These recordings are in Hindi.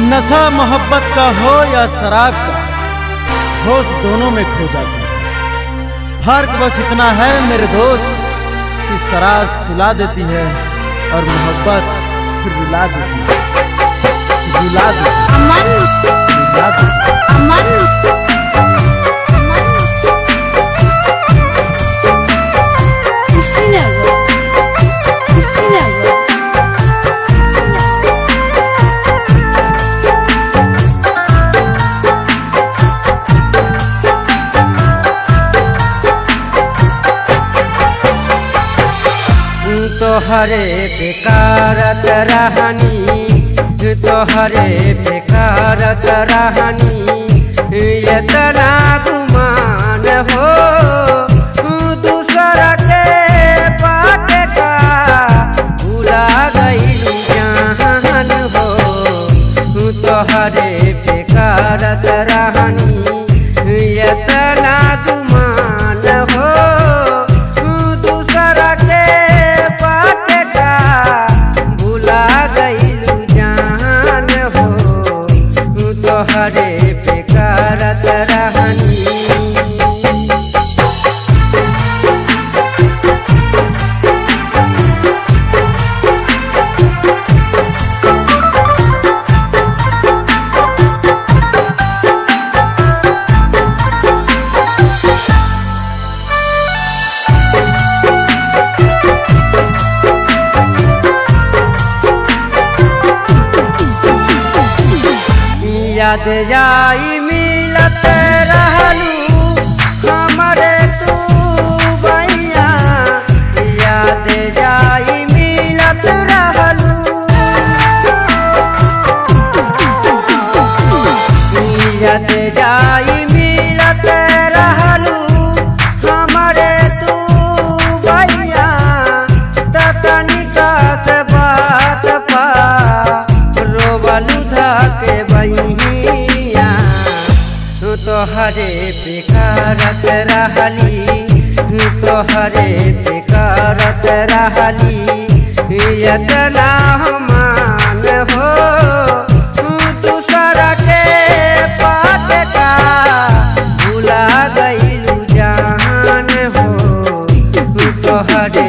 नशा मोहब्बत का हो या शराब का होश दोनों में खो जाता है। फ़र्क बस इतना है मेरे दोस्त कि शराब सुला देती है और मोहब्बत रुला देती है। रुला देती है। मन, रुला देती है। अमन। तोहरे बेकारत रहनी तोहरे बेकारत रहनी इतना गुमान हो दूसरा के बात हो तोहरे बेकारत रहनी पे करत रहनी। याद जाई मिलत रहलू। हमारे तू भैया याद जाई मिलत रहलू। याद जाई तोहरे बेकारत रहली तोहरे बेकारत रहली। यतना मान हो दूसरा के भूला गईलू जान हो तोहरे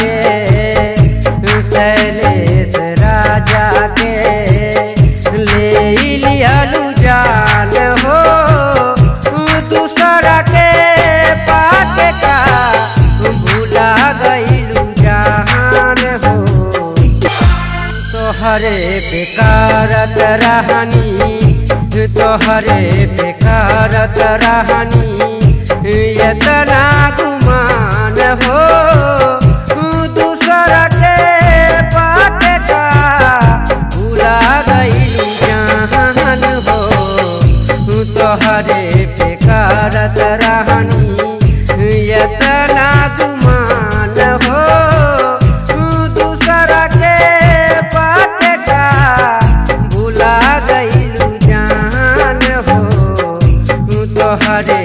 के राजा के ले जान हो के जान हो। तोहरे बेकारत रहनी तोहरे बेकारत रहनी, यतना तोहरे बेकारत रहनी यतना गुमान हो, दूसरा के बात का भूला गई जान हो, तोहरे